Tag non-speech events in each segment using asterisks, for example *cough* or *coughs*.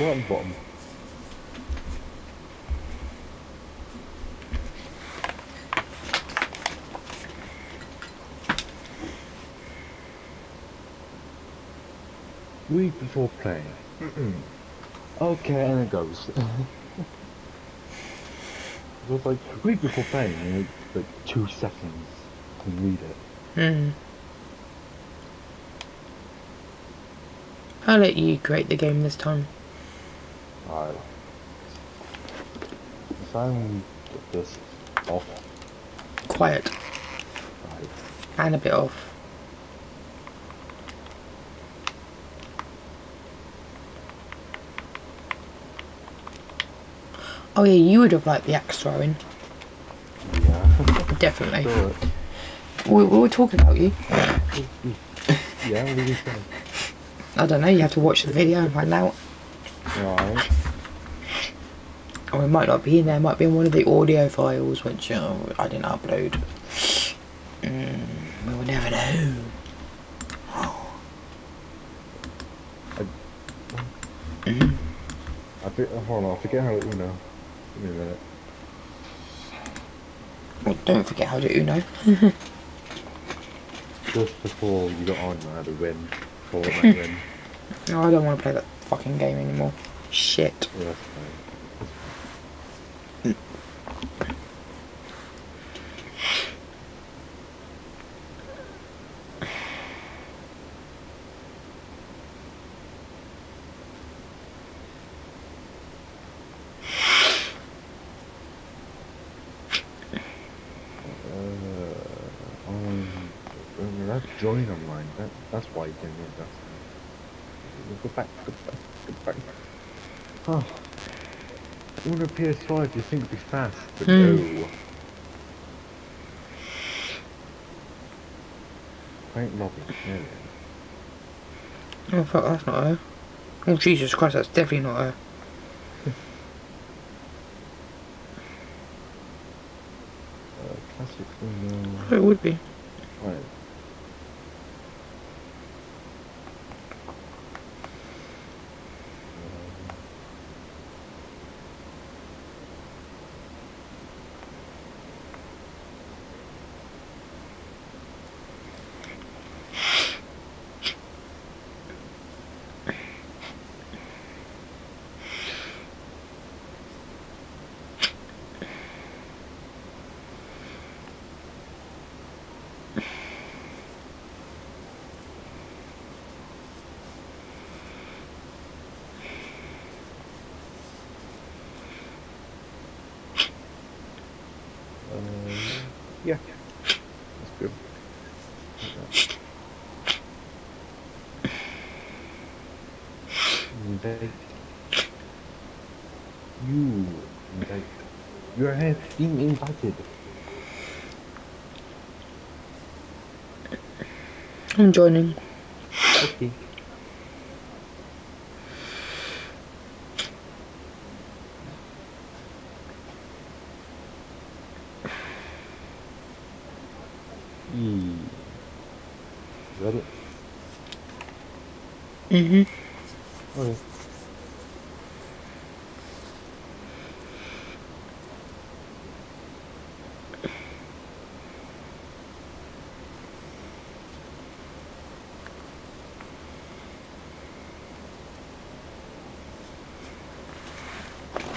Right on the bottom. Read before playing. okay, and it goes. *laughs* it was like, read before playing, and it's like two seconds to read it. Hmm. I'll let you create the game this time. Alright. Get this off, Quiet. right. And a bit off. Oh yeah, you would have liked the axe throwing. Yeah. Definitely. Sure. We, we were talking about you. yeah, what did you say? I don't know, you have to watch the video and find out. Right. Or it might not be in there, it might be in one of the audio files which uh, I didn't upload. Mm, we will never know. Mm. I think, hold on, I forget how to Uno. Give me a minute. Well, don't forget how to Uno. *laughs* Just before you got on, I had a win. Fortnite *laughs* win. no, I don't want to play that fucking game anymore. Shit. Yeah, that's fine. Uh, um, uh, that's join online. That, that's why you can read that. Go back, go back, go back. Oh. Uno PS5, you think it'd be fast, but Hmm. no. Quite lobby, yeah. Oh fuck, that's not her. Oh Jesus Christ, that's definitely not her. *laughs* Uh, classic Uno. Oh, it would be. Right. Uh, yeah. That's good. Invite. You invite. You have been invited. I'm joining. Okay. Hmm. Is that it? Mm-hmm. Okay.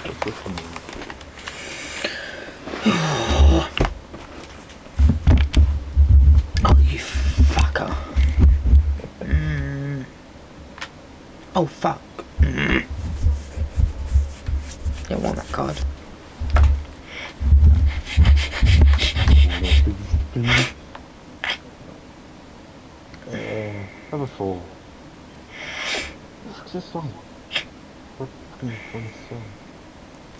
What's this one? Oh, you fucker. Mm. Oh, fuck. Mm. Don't want that card. Uh, number four. What's this song? What fucking one song?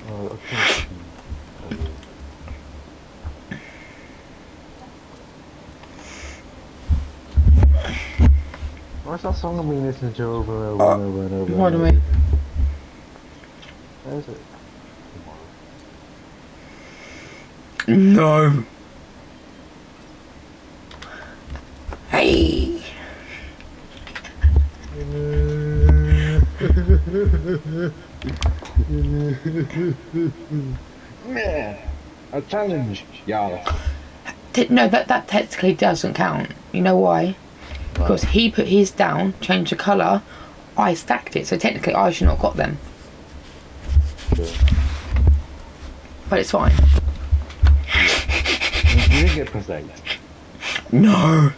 Uh, okay. Uh, What's that song I've been listening to over and over and over and over? and Pardon over? me. Where is it? No. Hey. yeah. *laughs* A challenge. Yeah. T- No, that that technically doesn't count. You know why? Because he put his down, changed the colour. I stacked it, so technically I should not have got them. Sure. But it's fine. You didn't get eight. No.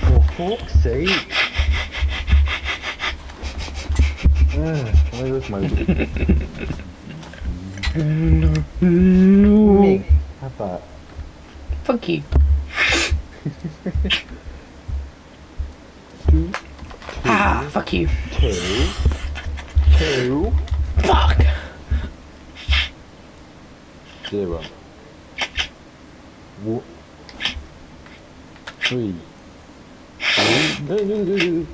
For fuck's sake. Uh, where's my *laughs* No. No. Me. Have that. Fuck you. Two. Ah, fuck you. Two. Two. Fuck. Zero. One. Three. Three. No, no, no, no.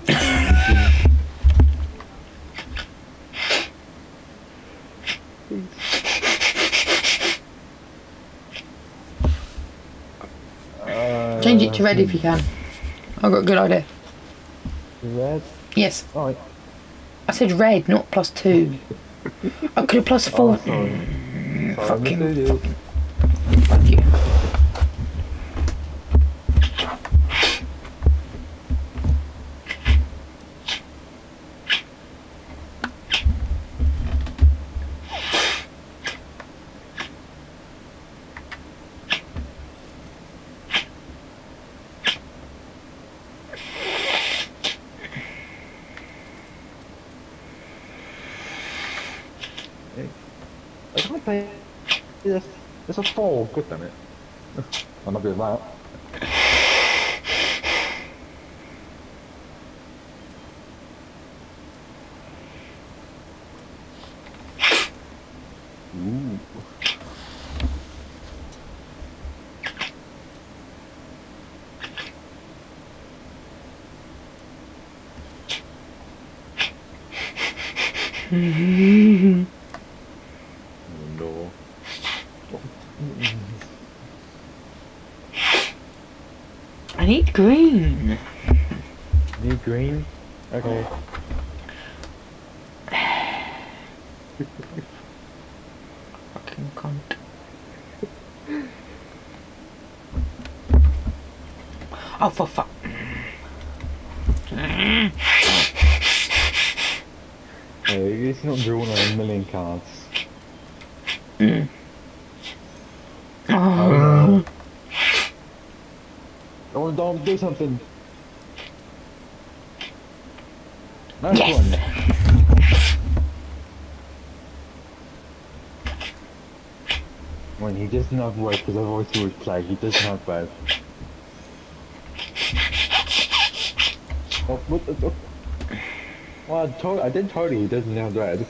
Red if you can. I've got a good idea. Red. Yes, Alright. I said red, not plus two. I could have plus four. Oh, sorry. Sorry, Fucking- Mr. Deal. Fuck you. I can't play this. It's a four. Good damn it. I'm not doing that. Ooh. No. I need green. Need green? Okay. Fucking cunt. Oh, for fuck. Hey, it's not drawing on a million cards. Mm. Oh, Oh. no. Oh, don't do something. Nice Yes. one. When he doesn't have work because I've always always play, he doesn't have both. Oh, what the, oh. Well, I, told, I did tell you he doesn't have *laughs* red.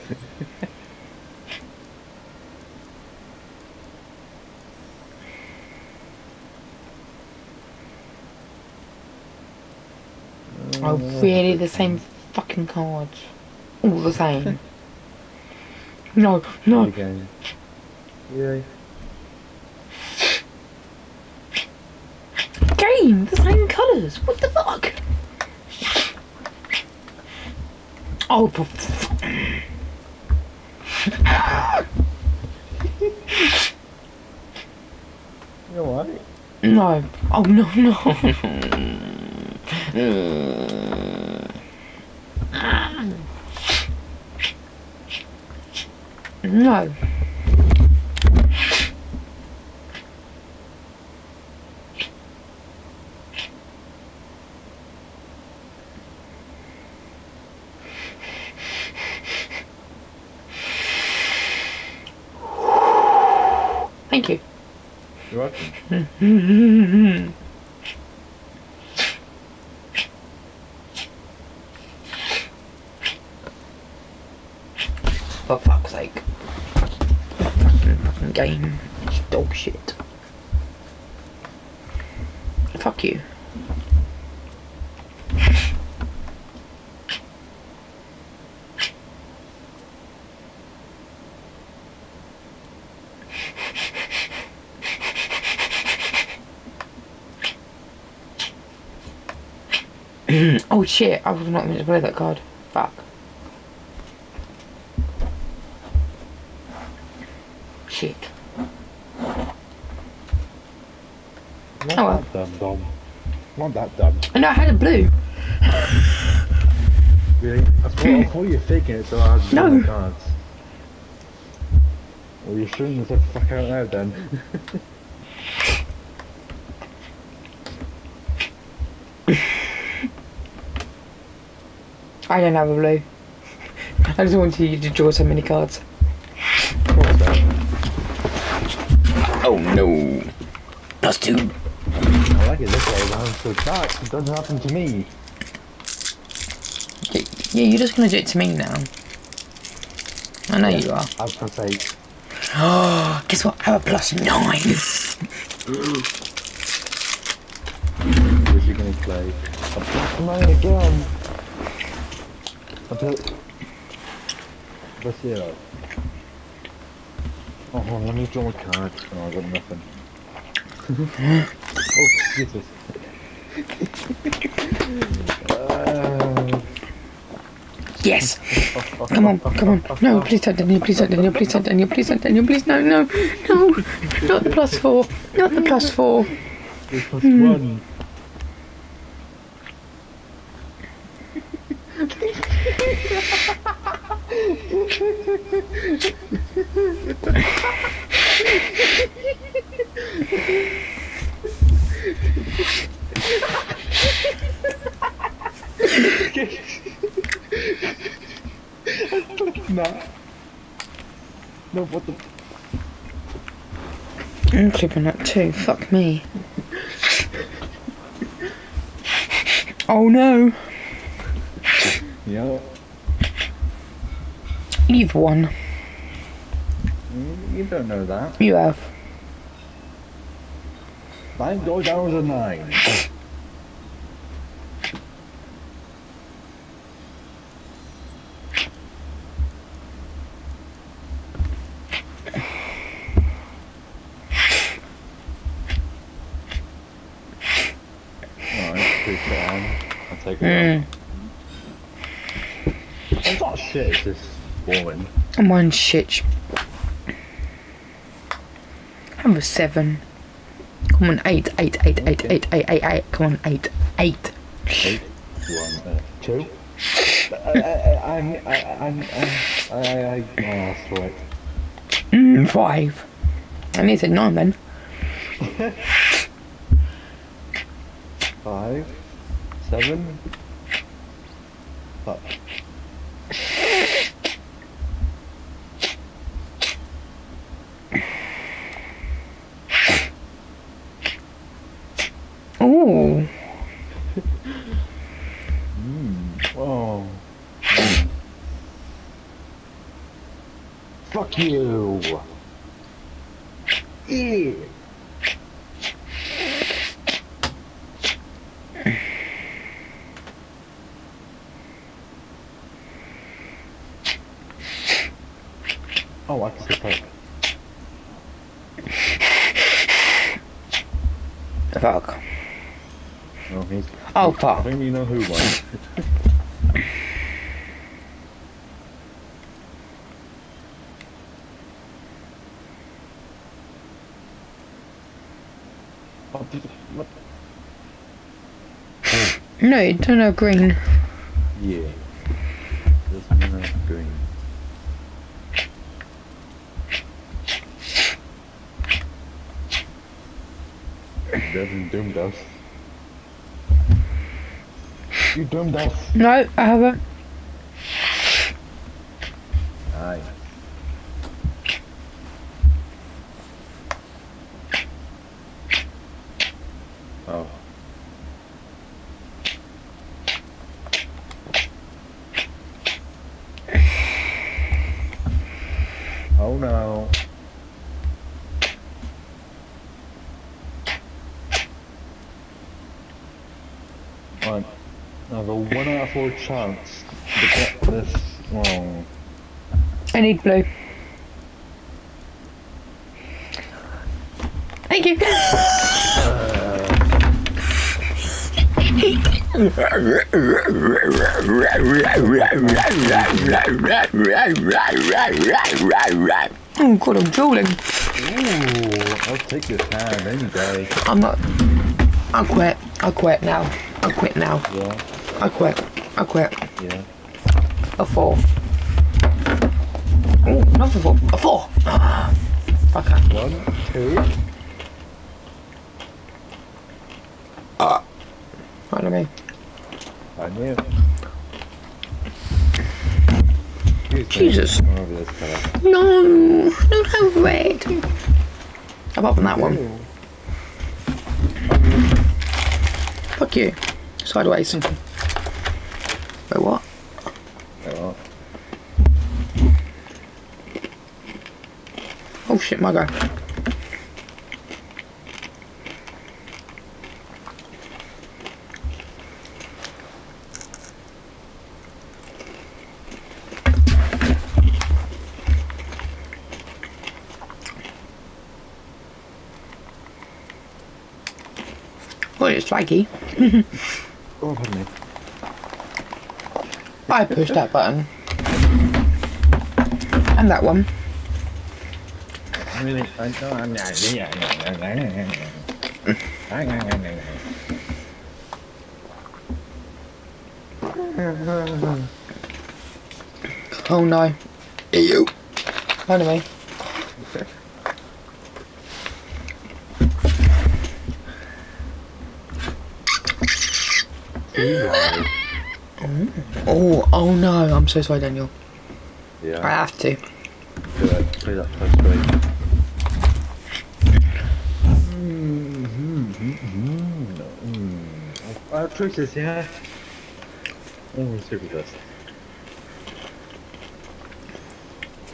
Really? The same fucking cards. All the same. *laughs* No, no. Game, the same colours. What the fuck? Oh, for You what? no. Oh, no, no. *laughs* *laughs* No. Thank you. You're welcome. *laughs* For fuck's sake. Game. It's dog shit. Fuck you. *clears throat* oh shit, I was not meant to play that card. Fuck. Oh, well. that dumb, Dom. Not that dumb. I know I had a blue. *laughs* Really? I thought, I thought you were faking it so I had No. no cards. Well, you're shooting yourself the fuck out now then. *laughs* I don't have a blue. I just wanted you to draw so many cards. of course not. Oh no. Plus two. It this way, man. So dark. It doesn't happen to me. Yeah, yeah, you're just gonna do it to me now. I know you are. I was gonna say, Oh, guess what? I have a plus nine. *laughs* who's he gonna play? A nine again. Put. Let's see it. Oh, let me draw my card. Oh, I got nothing. *laughs* oh, Jesus. uh, Yes. *laughs* Come on, come on. No, please don't, Daniel. Please don't, Daniel. Please don't, Daniel. Please don't, Daniel. Please, no, no, no. Not the plus four. Not the plus four. This plus one. nah. No, what the? Clipping that too. Fuck me. Oh no. Yeah. You've won. You- don't know that. You have. Nine goes down as a nine. Alright, pretty shit on. I'll take it Mm. out. It's not shit, it's just boring. One shit. A seven. Come on, eight, eight, eight, eight, eight, eight, eight, eight. Come on, eight, eight. Eight, one, uh, two. I, I, uh, uh, uh, I'm, I, I'm, I, I, I, oh, that's right. Mm, five. I need a nine then. *laughs* Five, seven, fuck. Ooh. Mm. Oh. Mm. Fuck you. Oh, I can play. Fuck. Oh. Oh, I fuck. think you know who won. *laughs* Oh, did, what? No, you don't know green. Yeah. No green. Devin doomed us. You doomed us. No, I haven't. Aye. Oh. Oh no. Right. I have a one out of four chance to get this wrong. I need blue. Thank you. *laughs* Oh god, I'm drooling. Ooh, I'll take this hand any day. I'm not. I quit. I quit now. I'll quit now. Yeah, I quit. I quit. yeah. A four. Oh, not a four. A four. *gasps* Okay. One, two. Ah. on me. I knew. Jesus. No, don't have red. Apart from that one. Fuck you. Sideways. *laughs* Wait, what? Oh, Oh shit, my guy. Oh, it's flaky. *laughs* oh, pardon me. I pushed that button. And that one. Really? I know I'm not. Yeah, *laughs* Oh no. Ew. Pardon me. Oh, oh no. I'm so sorry, Daniel. Yeah. I have to. do it. Play that first grade. Mm-hmm, mm-hmm, mm-hmm. Uh, choices, yeah. Oh, super dust.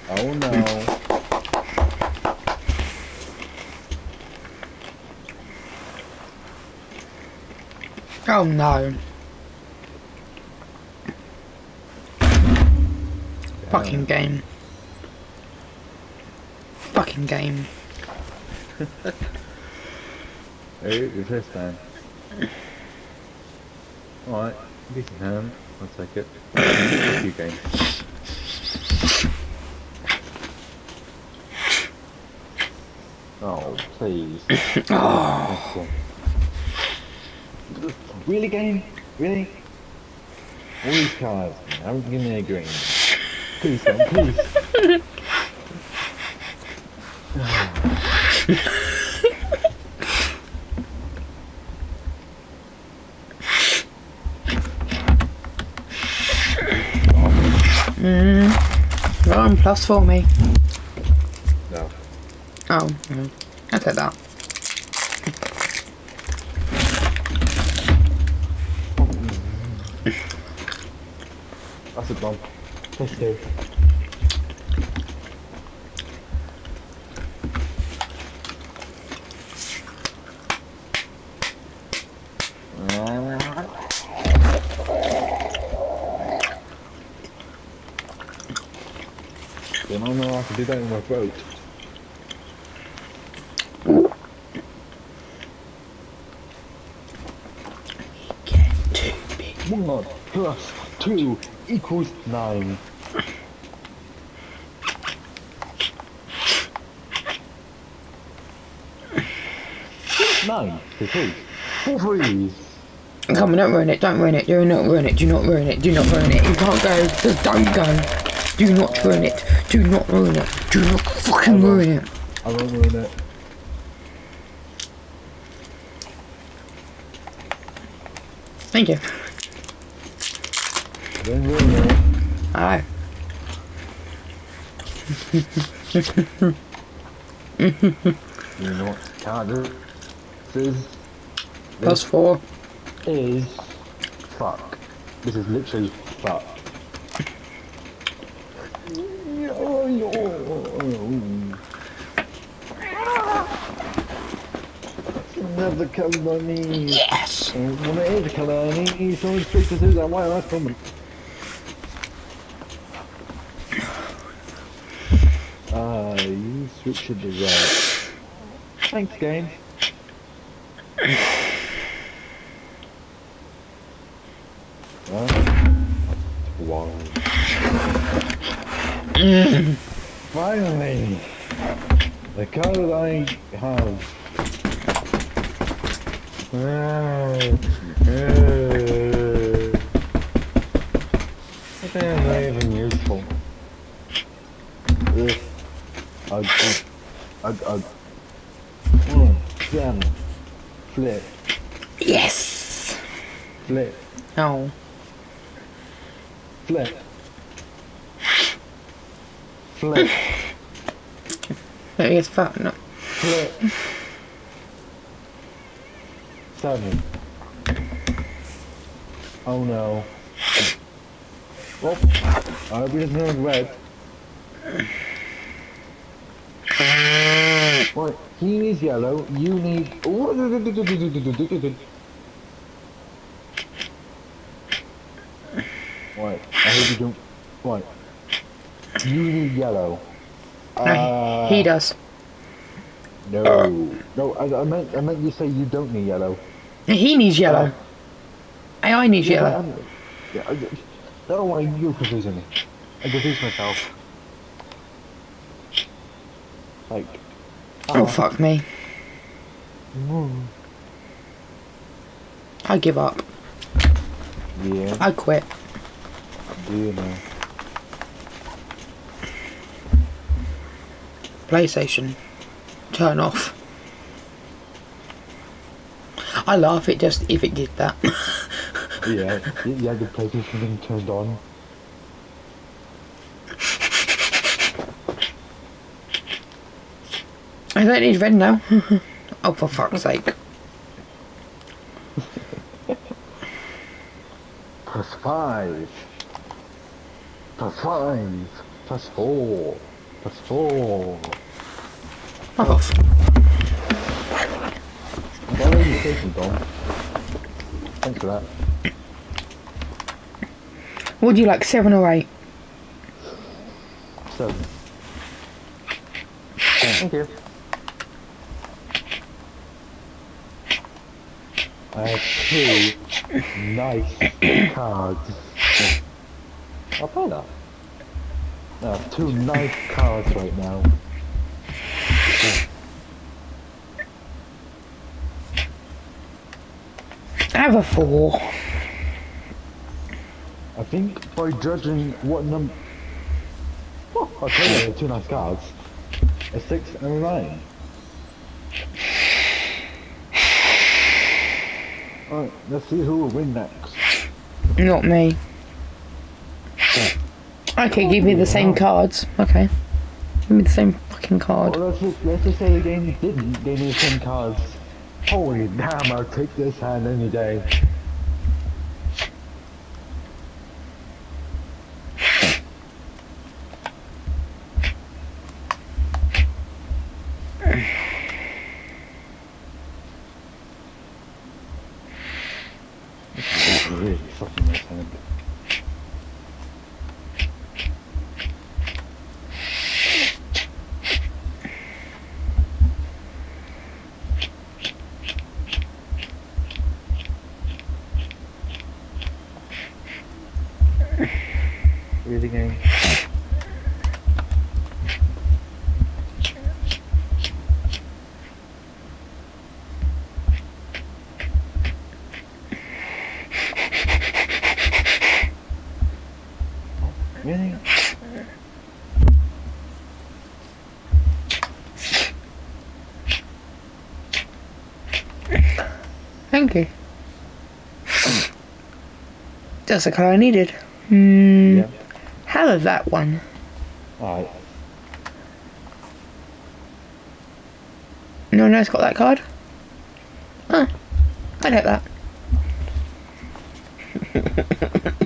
Oh no. Oh no. Fucking uh. game. Fucking game. Hey, who's this man? Alright, decent hand. I'll take it. A few games. Oh, please. Oh, *coughs* Really, game? Really? All these cards, haven't given me a green. Please, son, please. mm. One plus for me. No. Oh, mm. I'll take that. That's a bomb. Let's go. Then I know I can do that in my boat. Get too big. One plus two equals nine. Nine to two. Four threes. Come on, don't ruin it, don't ruin it, do not ruin it, do not ruin it, do not ruin it. You can't go, just don't go. Do not ruin it, do not ruin it, do not fucking ruin it. I won't ruin it. Thank you. I won't ruin it. Alright. You know what card this is? Plus four. is fuck. This is literally fuck. Never come. Yes! When it is a colour, I need someone to speak to do. Why am I from? Ah, you switched the red. Thanks, game. Wow. Finally. The colour I have. Ah, ah. They're not even useful. Ugh. Ugh, ugh, ugh, ugh. Mm, damn. Flip, Yes. flip, No. flip. Flip, he is. Fuck no. flip. Seven. Oh no. Well, I hope he doesn't red. Right, he needs yellow, you need... Right, I hope you don't... Right. You need yellow. No, Uh, he does. No. No, I, I meant I meant you say you don't need yellow. He needs yellow. I needs Yeah, yellow. I'm- Yeah, I, I don't want you confusing me. I confuse myself. Like. Oh uh, fuck me. I give up. Yeah, I quit. do you know? PlayStation. Turn off. I laugh it just if it did that. *laughs* Yeah, yeah, the PlayStation being turned on. I don't need red now. *laughs* oh, for fuck's sake. Plus five. Plus five. Plus four. Plus four. Fuck off. Why are you taking Dom? Thanks for that. Would you like seven or eight? Seven. Thank you. I have two nice cards. I'll play that. I have two nice cards right now. I have a four. I think by judging what number... Oh, I'll tell you, two nice cards. A six and a nine. Alright, let's see who will win next. Not me. Okay, give me the same cards. Okay. Give me the same fucking card. Well, let's just, let's just say they didn't. They need some cards. Holy damn, I'll take this hand any day. This is really fucking nice hand. Really game. Thank you. That's the card I needed. Hmm. Yeah. Have that one. Alright. No one else got that card? Huh. I'd have that. *laughs*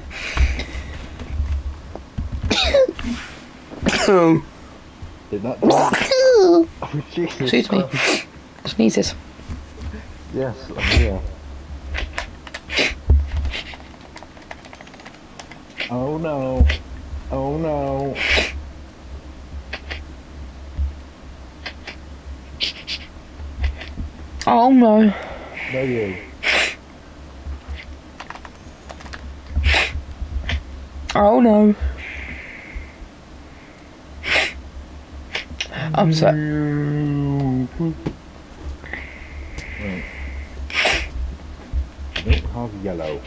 oh. Did that? *laughs* Oh, Jesus Excuse me. Christ. Sneezes. Yes, oh, I'm here. Oh no. Oh no. Oh no. No you. Oh no. I'm sorry. Right. Don't have yellow.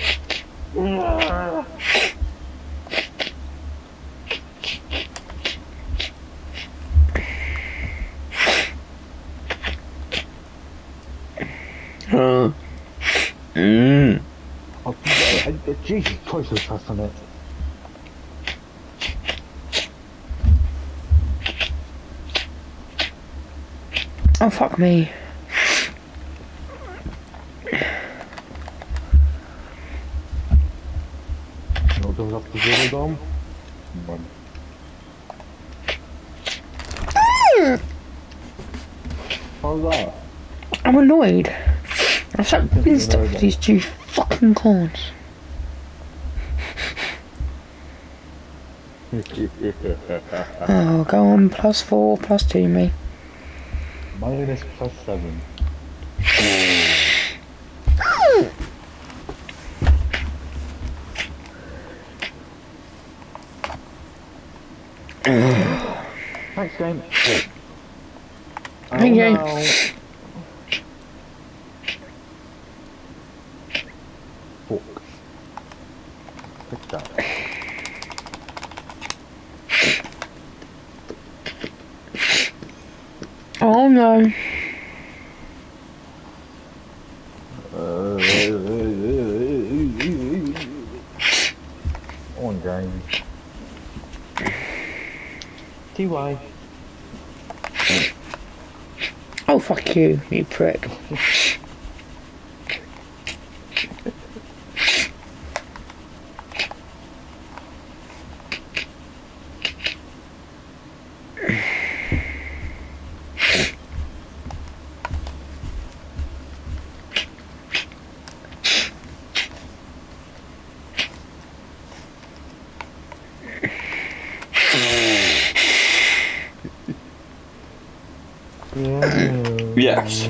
Uh, mm. Oh, I, I, Jesus Christ, there's fast on it. Fuck me. No, to dome. One. How's that? I'm annoyed. Because being you stuck with these two fucking cons. *laughs* Oh, go on, plus four, plus two, me. Minus plus seven. Thanks, game. Thank you. Oh, no. Fuck. Pick that. Oh no. On game. TY. You, you prick. Yes.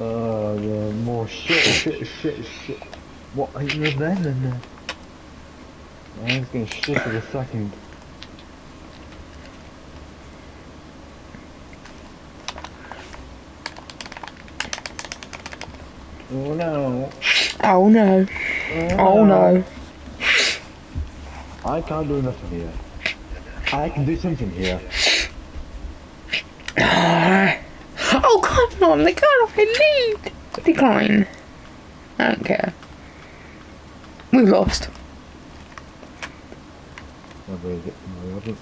Uh, yeah, more shit, shit, shit, shit. What are you then? then? I was gonna shit for a second. Oh no. Oh no. Oh, oh no. I can't do nothing here. I can do something here. *sighs* Oh come on, they can't off lead. Decline. I don't care. We've lost. Where is it? No, we haven't.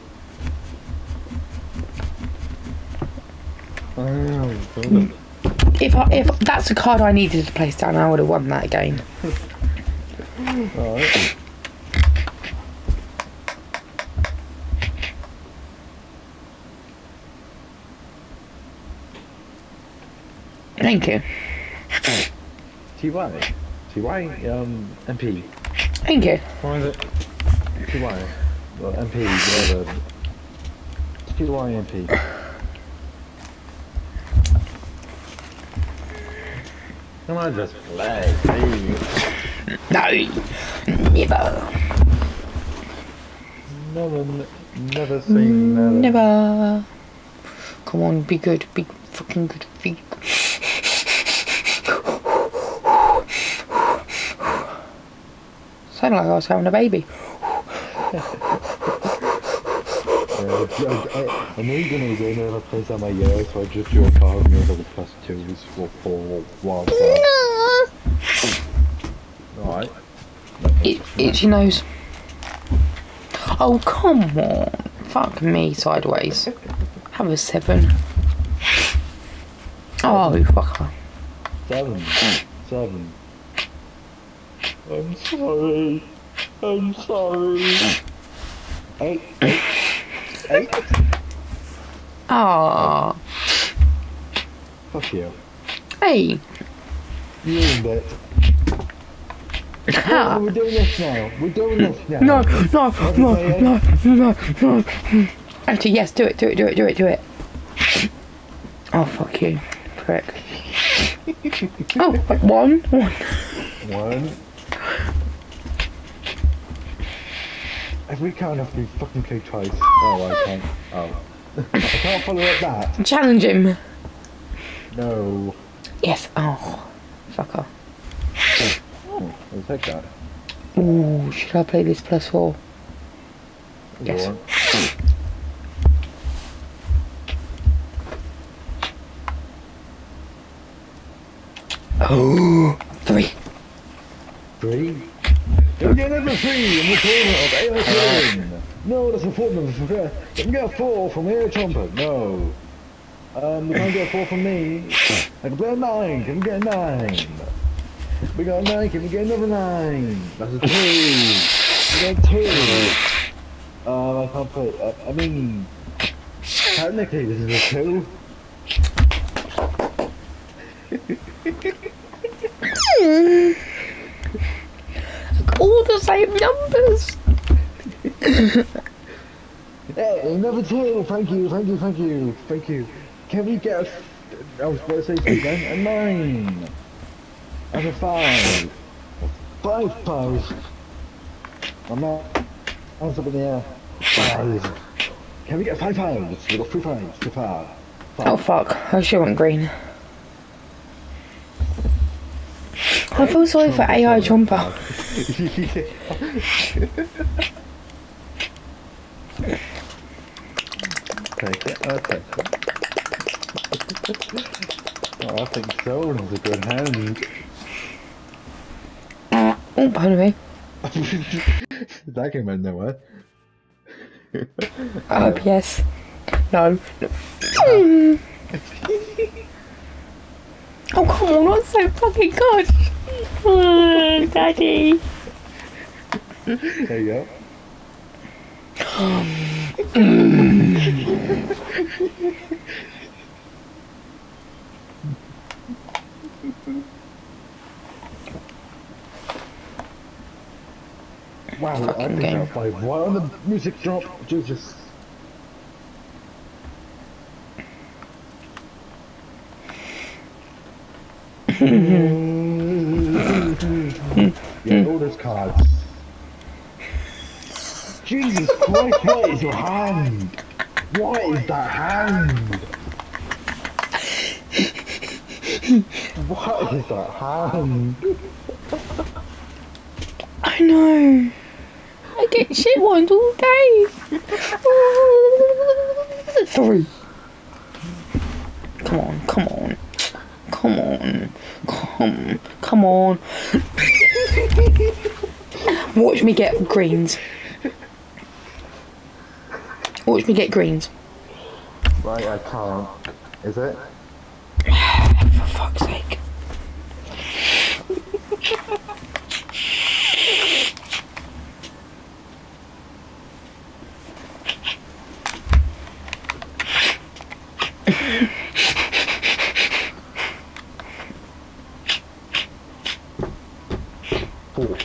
Oh. If I, if that's the card I needed to place down, I would have won that game. *laughs* Alright. Thank you. TY. TY, um, MP. Thank you. What is it? TY. Well, MP, whatever. TY MP. Come on, just play, please. No. Never. Never, never seen never. Never. Come on, be good. Be fucking good. Be. *laughs* Sounded like I was having a baby. *laughs* Uh, yeah, I, I, I know you're gonna go another place on my year, so I just drew a card and over the plus twos for four wild cards. Alright. It, your nose. Oh, come on. Fuck me sideways. Have a seven. Oh, fucker. Seven. Seven. I'm sorry. I'm sorry. Eight. Eight. Eight. Ah. Fuck you. Hey. You ruined it. Ha. we're doing this now. We're doing this now. No, no, no, no, no, no. Actually, yes, do it, do it, do it, do it, do it. Oh, fuck you, prick. *laughs* Oh, one, one. One. If we count off, we fucking play twice. Oh, I can't. Oh. I can't follow up that. Challenge him. No. Yes. Oh, fucker. Oh, I'll take that. Ooh, should I play this plus four? Yes. Oh, three. Three. Can we get another three in the corner of Air Twin? No, that's a four. No, Can we get a four from Air Trumpet? No. Um, we can't get a four from me. I can play a nine. Can we get a nine? We got a nine. Can we get another nine? That's a two. We got two. Um, I can't play. I, I mean, technically this is a two. *laughs* All the same numbers. *laughs* Hey, another two. Thank you. Thank you. Thank you. Thank you. Can we get a? I was about to say two then. A nine. And a five. Five five. I'm not. Hands up in the air. Five. Can we get five fives? We got three fives. Three five. Oh fuck! I should want green. I feel sorry for AI Chomper. Take it. I'll take it. Oh, I think a good hand. Oh, pardon me. *laughs* that came out nowhere. I hope yes. No. no. *laughs* Hmm. oh come on! That's so fucking good. Oh, Daddy. There you go. Wow, I Fucking think game. that five. Why on the music drop? Jesus. *laughs* yeah, all those cards. Jesus Christ, what is your hand? What is that hand? What is that hand? I know. I get shit ones all day. Three. Come on, come on. Come on. Come come on. Watch me get greens. Watch me get greens. Right, I can't. Is it? *sighs* For fuck's sake. *laughs* Four.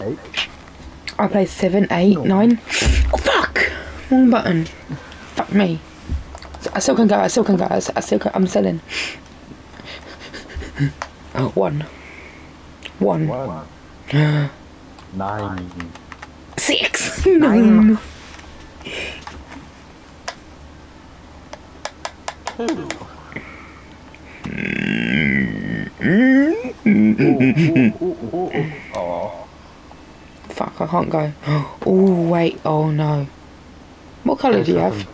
Eight. I play seven, eight, No. nine. Oh fuck! Wrong button. Fuck me. I still can go. I still can go. I still can. I'm selling. *laughs* Oh, one. One. One. *gasps* Nine. Six. Nine. Oh. I can't go. Oh wait. Oh no. What colour do you have?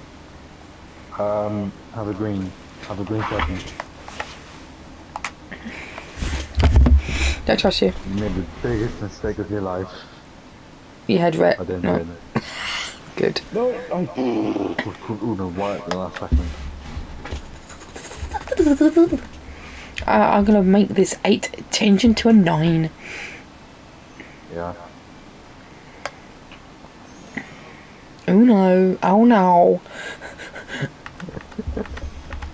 Um, have a green. Have a green second. Don't trust you. You made the biggest mistake of your life. You had red. I didn't No. *laughs* Good. No, I. Oh no, white the last second. *laughs* Uh, I'm gonna make this eight change into a nine. Yeah. Oh no. Oh no.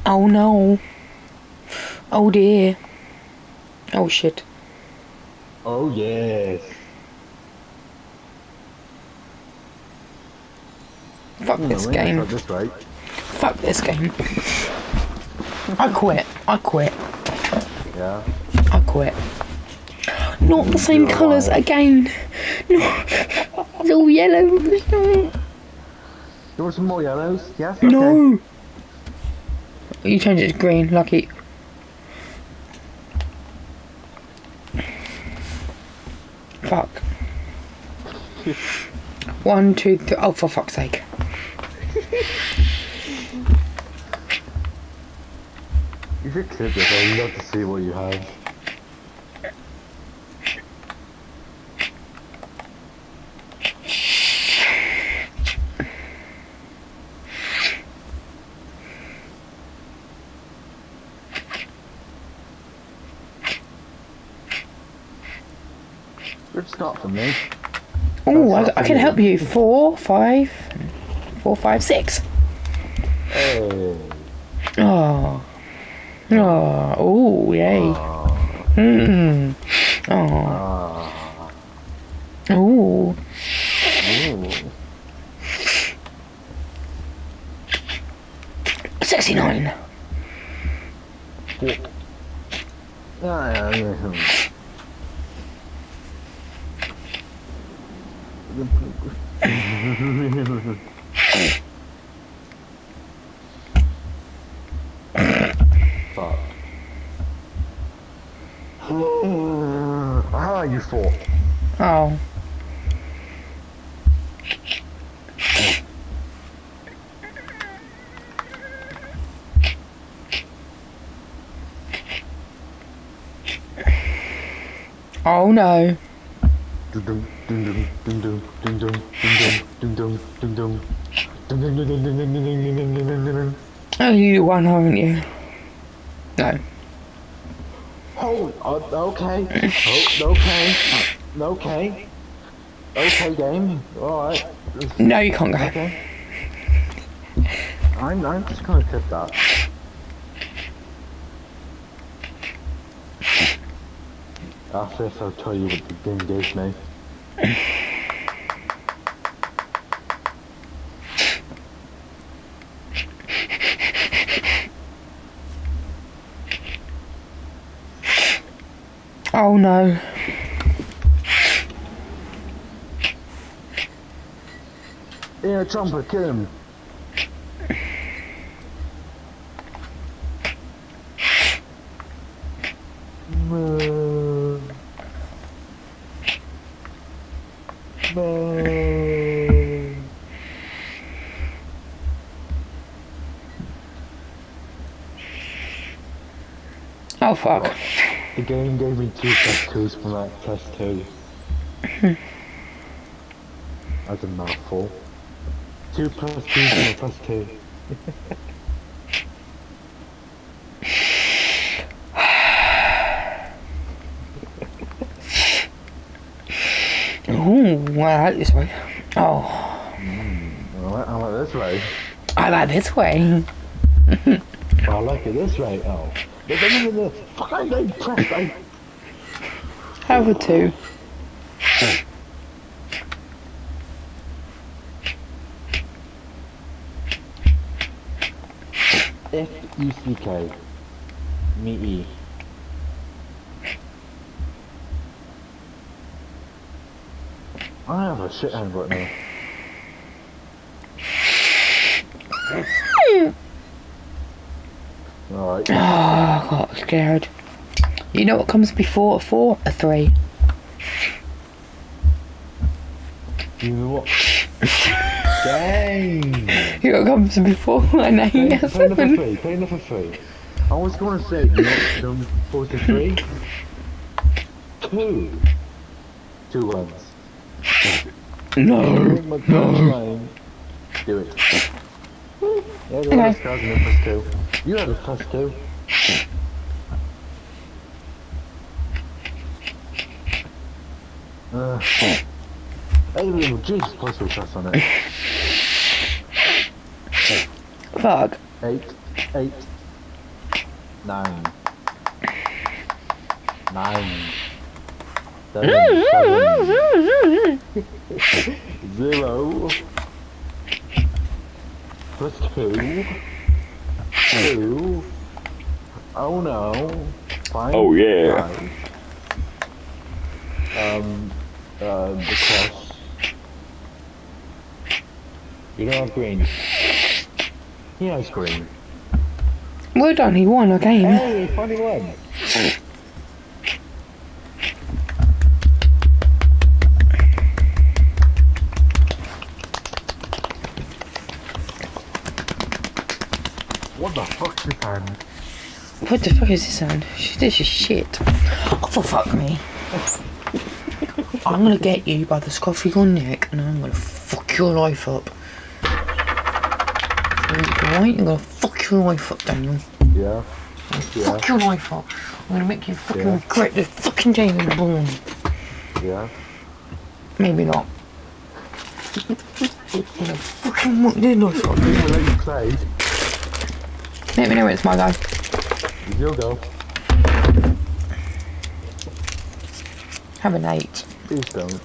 Oh no. Oh dear. Oh shit. Oh yes. Fuck Hmm, this game. This way. Fuck this game. I quit. I quit. Yeah. I quit. Not the same colours again. No. *laughs* It's all yellow. You want some more yellows? Yes. Okay. No. You change it to green, lucky. Fuck. *laughs* One, two, three. Oh, for fuck's sake. You should clip this. I'd love to see what you have. Good start for me. Oh, I, I can help you. Four, five, four, five, six. Hey. Oh. Oh, oh, yay. Hmm. Oh. Oh. Ooh. 69. Four. Ah, yeah, yeah. Fuck. ah, you. Oh. Oh no. Oh, you won, haven't you? No. Oh, okay. *laughs* Oh, okay. Uh, okay. Okay, game. Alright. No, you can't go. Okay. I'm, I'm just gonna clip that. After this, I'll tell you what the game gives me. Oh no. Yeah, Trumper, kill him. No. No. Oh fuck. The game gave me two plus twos from that test two. Hmm. That's a mouthful. Two plus two from a plus two. Ooh, I like this way. Oh, hmm, Alright, I like this way. I like this way. *laughs* I like it this way. Oh. Fuck, I don't press. I... Have a two. F-U-C-K. Me E. I have a shit hand right now. Alright. Oh, I got scared. You know what comes before a four? A three. You know what? Game! You know what comes before an eight? Play, a play number three, play number three. I was gonna say, you know, number four to three? Two. Two ones. No. Punchline. Do it. *laughs* Yeah, the Okay. scars in plus two. You had a plus two. Uh, little Jesus plus two plus on it. Fuck. Eight, eight, nine, nine, seven, seven, *laughs* *laughs* zero, plus two, two, oh no, five, Oh, yeah. five. Um, uh, the cross. You don't have green. He has green. Well done, he won a game. Hey, funny one. *laughs* What the fuck is that? What the fuck is this sound? This is shit. Oh, for fuck me. I'm gonna get you by the scruff of your neck and I'm gonna fuck your life up. Right? You're gonna fuck your life up, Daniel. Yeah. Yeah. Fuck your life up. I'm gonna make you fucking Yeah. regret the fucking day you were born. Yeah. Maybe not. *laughs* I'm gonna fucking muck your life up. I'm you play. Let me know it's my guy. Your go. Have an eight. Please don't.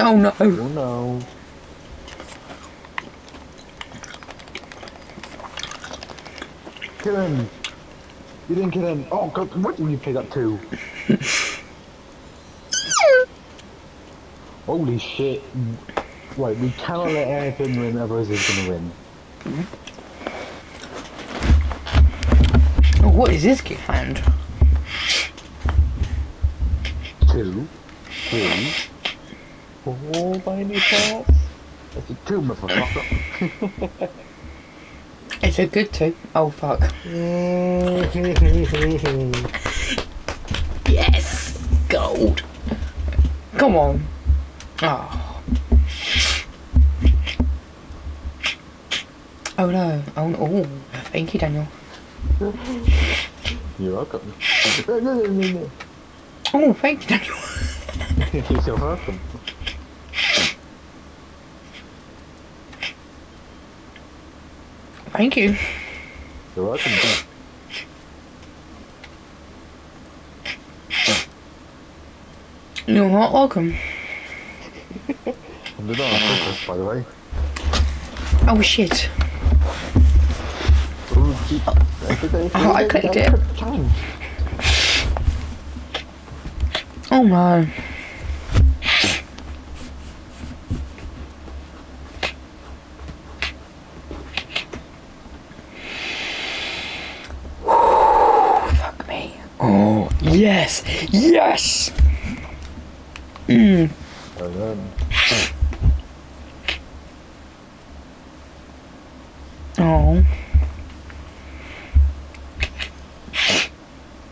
Oh no. Oh no. Kill him! You didn't kill him! Oh god, what did you pick up to? *laughs* Holy shit. Right, we cannot let anything win, otherwise he's gonna win. Oh, what is this gift hand? Two, three, four by any chance? That's a two, motherfucker. *laughs* It's a good two. Oh fuck. *laughs* Yes! Gold! Come on. Oh. Oh no. Oh no. Oh, thank you, Daniel. You're welcome. *laughs* No, no, no, no, no. Oh, thank you, Daniel. *laughs* You're welcome. Thank you. You're welcome. You're not welcome. I'm purpose, by the way. Oh shit. Ooh. Oh, I clicked it. Time. Oh no. Fuck me. Oh, yes! Yes! Mm. Oh.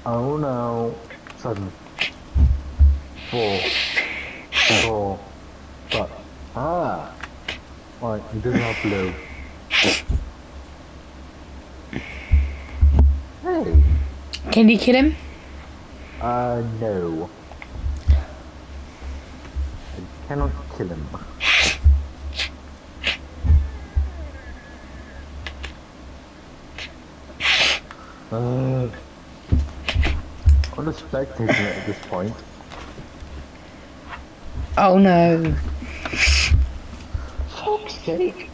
oh no. Seven. Four. Four. But, ah. Right, he doesn't have blue. Hey. Can you kill him? Uh, no. I cannot kill him. Uh, I'm just spectating it at this point. Oh no. Fuck's sake!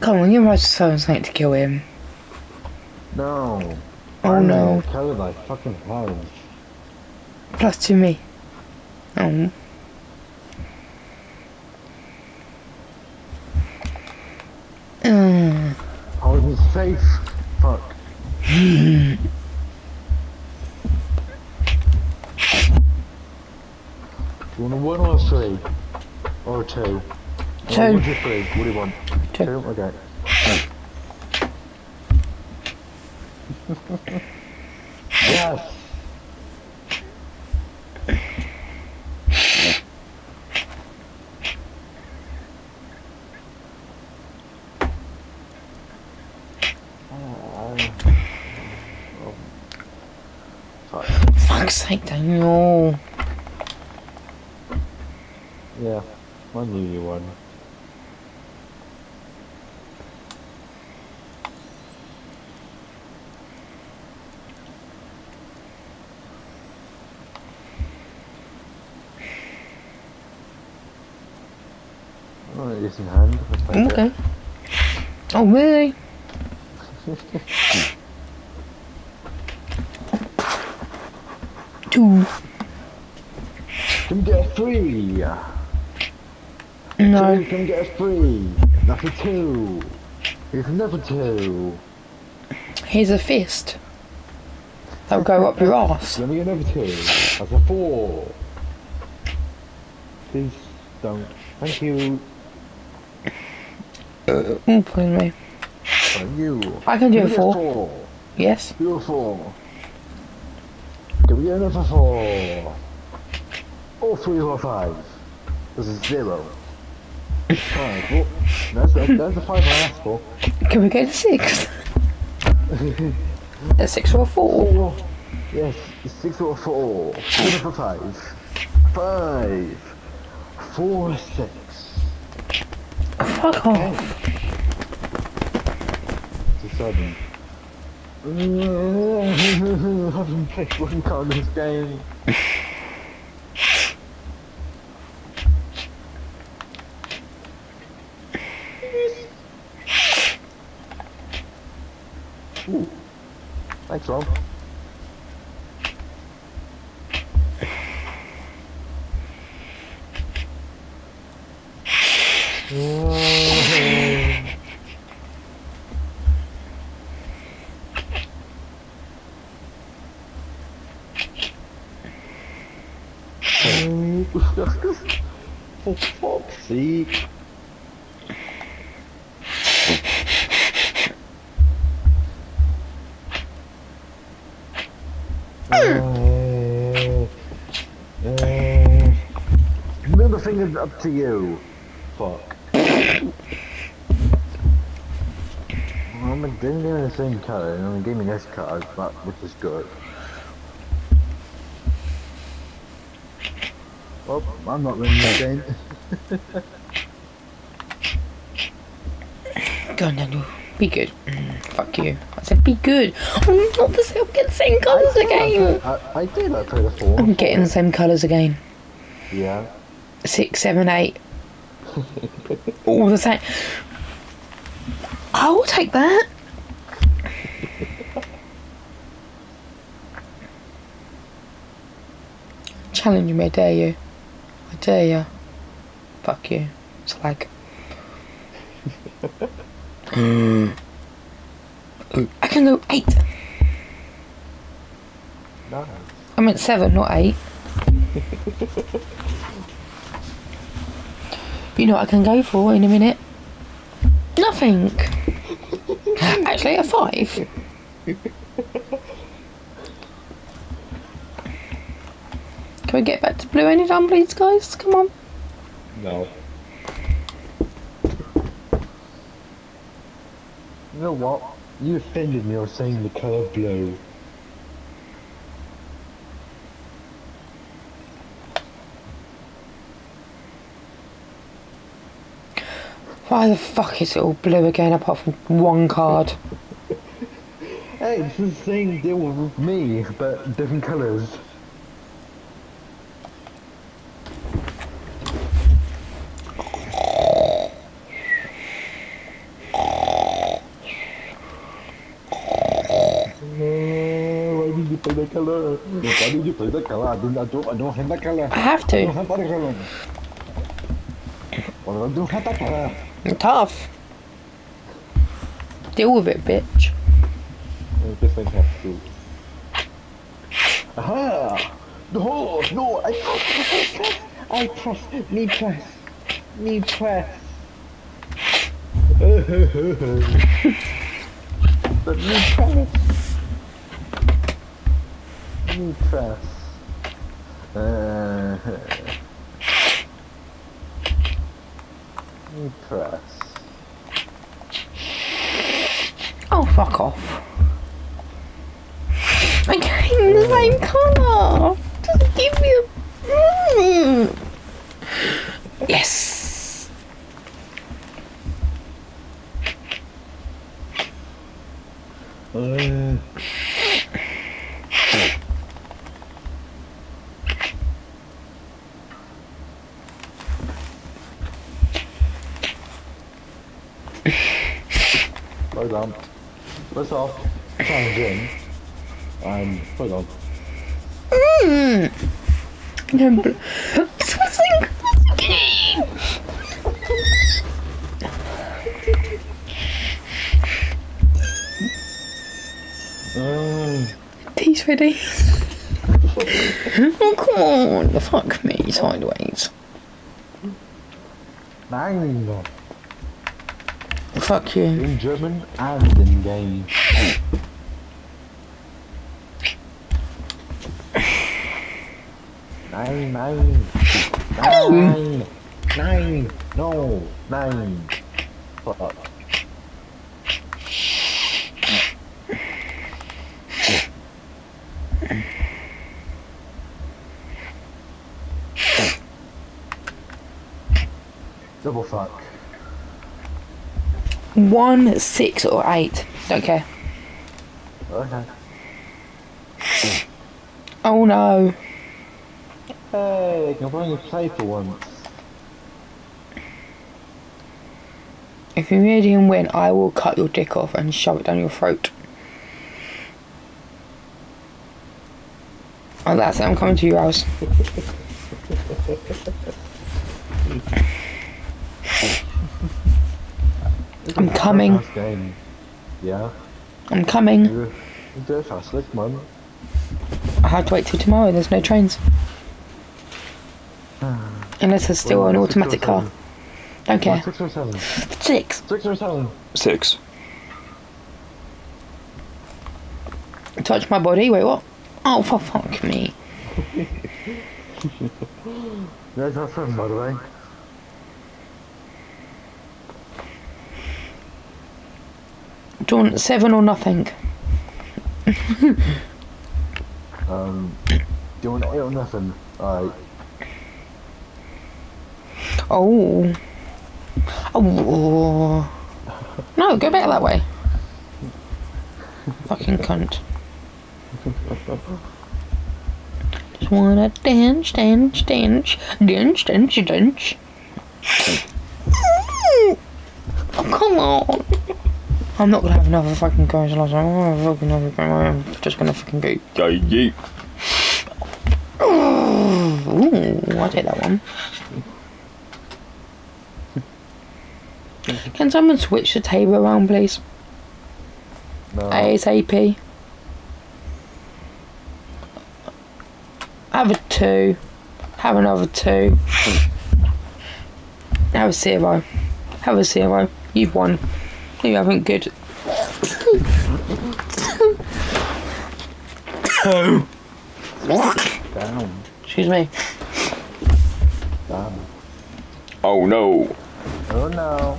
Come on, you must have something to kill him. No. Oh I'm no. gonna fucking hound. Plus to me. Oh. Uh, I was safe. Fuck. *laughs* You want a one or a three? Or a two? Two. Or two, three. What do you want? Two. Okay. Yes. fuck's sake, Daniel. Yeah, I knew you won. Oh, it is in hand. Let's take it. Okay. Oh, really? Two. Can get a free. No. Two can get a free. That's a two. Here's another two. Here's a fist. That'll go up your ass. Let me get another two. That's a four. Please don't. Thank you. Uh, oh, please me. Thank you. I can do Give a four. Yes. Do a four. Can we get another four? Or three or five? This is zero. Five. Well, that's, that's, that's the five I asked for. Can we get a six? A six or a four? Four. Yes, six or four. Four for five. Five. Four, six. Fuck off. It's a seven. *laughs* I haven't played one card this game. *laughs* Ooh. Thanks, Rob. For fuck's sake. Uh, uh, middle finger's up to you. Fuck. I'm gonna give me the same colour, and I'm me this card, but which is good. Well, I'm not winning this game. Go on, Daniel. Be good. Mm, fuck you. I said be good. I'm not the same. I'm getting the same colours again. I, I did, I played a four. I'm getting the same colours again. Yeah. Six, seven, eight. All the same. I will take that. Challenge me, I dare you. I dare you. Fuck you. Slag. Ooh, I can go eight. Nice. I meant seven, not eight. *laughs* you know what I can go for in a minute? Nothing. *laughs* Actually, a five. Can we get back to blue anytime, please, guys? Come on. No. You know what? You offended me on saying the colour blue. Why the fuck is it all blue again apart from one card? Hey, it's the same deal with me, but different colours. No, why play that colour? Why did you play that colour? I don't, I don't, I don't have that colour. I have I don't to. have that colour. I don't have that colour. Tough. Deal with it, bitch. I guess I have to. Aha! No, no, I press, I press, me press, me press. *laughs* but me press. Me press. Uh, me press. Oh, fuck off. Okay. paint the same colour. Doesn't give me a. Mm. Yes. Uh, hold on. What's off? Sounds in. Um, hold on. Mm. No, bl- Something. Uh, Tea's ready. *laughs* oh, come on. Fuck me sideways. nine. Fuck you. In German and in game. Nine, nine, nine, nine, no, nine. Fuck. Double fuck. One, six, or eight. Don't care. Okay. Oh no. Hey, can finally play for once. If you really and win, I will cut your dick off and shove it down your throat. Oh, that's it. I'm coming to your house. *laughs* I'm coming. Game. Yeah. I'm coming. You you do it fast, look, man. I have to wait till tomorrow. There's no trains. *sighs* Unless there's still Well, an automatic car. seven. Don't care. Six or seven. Six. Six or seven. Six. Touch my body. Wait, what? Oh, for fuck me. *laughs* There's our seven, by the way. Do you want seven or nothing? *laughs* Um, do you want eight or nothing? Alright. Oh. Oh. No, go back that way. Fucking cunt. Just wanna dance, dance, dance, dance, dance, dance. Oh, come on. I'm not gonna have another fucking crash last time. I'm gonna fucking have a. I'm just gonna fucking go. Go, you. Ooh, I'll take that one. *laughs* Can someone switch the table around, please? No. ASAP. Have a two. Have another two. *laughs* Have a zero. Have a zero. You've won. You haven't good. Down. Excuse me. Down. Oh no. Oh no.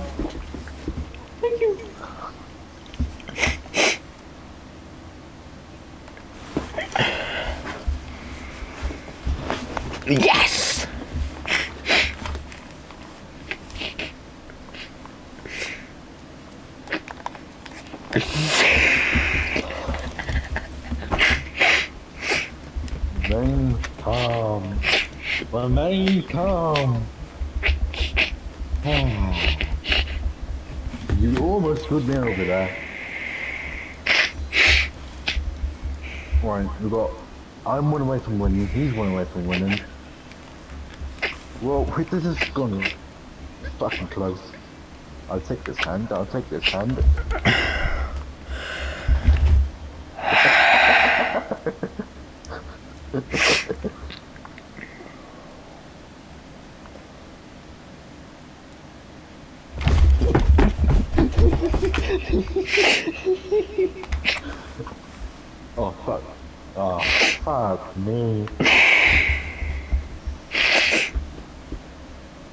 Yes! Rain calm. Remain calm. Oh. You almost screwed me over there. Right, we got. I'm one away from winning. He's one away from winning. Well, wait, this is gone fucking close. I'll take this hand. I'll take this hand. Oh fuck. Oh fuck me.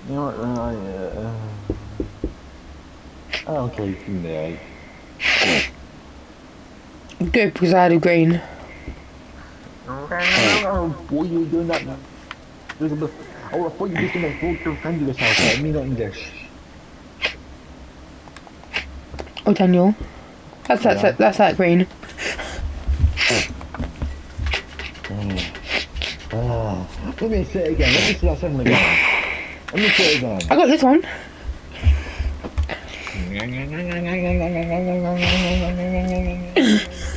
You know what? I, uh, I don't care if you there. Good, because I had a green. What are you doing that? Elizabeth? Oh, I thought you just gonna go to defend yourself. I mean, not English. Oh, Daniel. That's that's Yeah. that's that green. Oh, hmm. ah. let me say it again. Let me see that seven again. Let me say it again. I got this one. *coughs* *coughs* *coughs*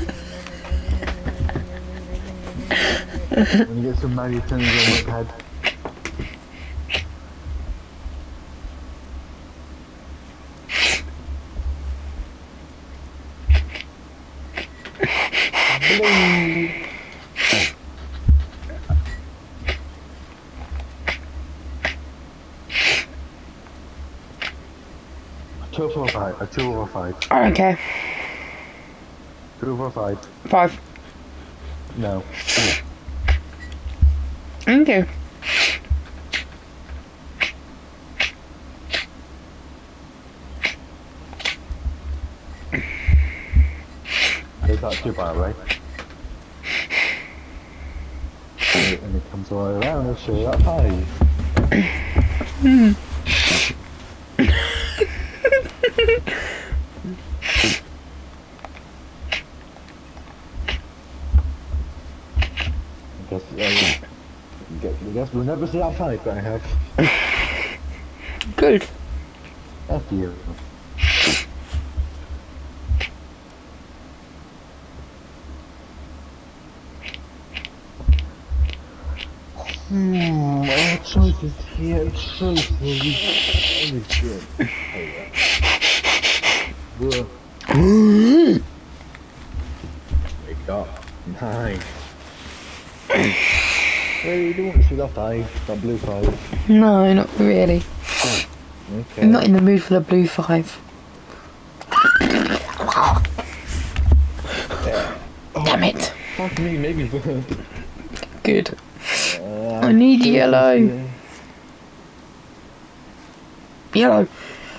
when you get some mad, you turn your head. Two over five. A two over five. I don't care. Two over five. Five. No. Okay. They got too bar, right? and it comes all the way around and show that high. Hmm. You never see how funny I have. *laughs* Good. F you. Hmm, our choice is here, choice is here. Everything. *laughs* Bruh. You don't want to see that five, that blue five. No, not really. Okay. I'm not in the mood for the blue five. Damn it. Fuck me, maybe. Good. Uh, I need yellow. Yellow.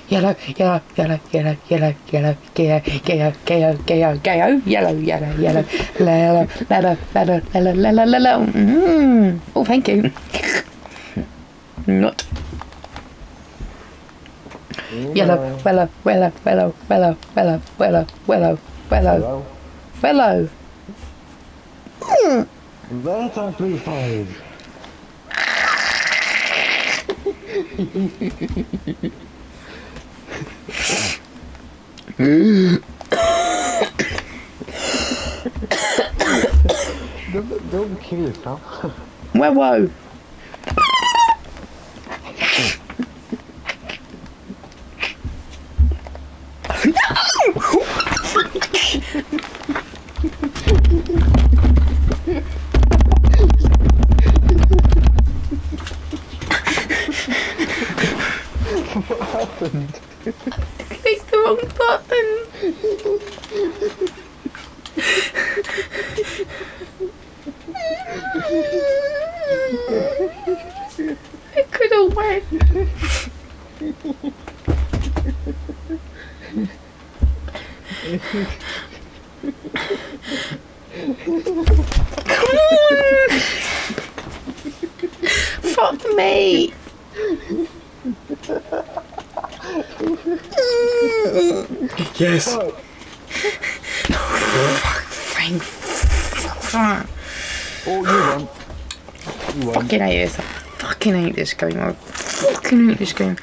Yellow, yellow, yellow, yellow, yellow, yellow, yellow, yellow, yellow, yellow, yellow, yellow, yellow, yellow, yellow, yellow, yellow, yellow, yellow, yellow. Mm. Oh, thank you. Not yellow, yellow, yellow, yellow, yellow, yellow, yellow, yellow, yellow, yellow. Mm. That's blue five. Don't, don't kill yourself. *laughs* Whoa, whoa. what *laughs* *laughs* happened? Clicked the wrong button. It could have went. Come on! Fuck me! Yes. Fuck. Frank. Oh, you won. You won. Fucking hate this. I fucking hate this game. I fucking hate this game.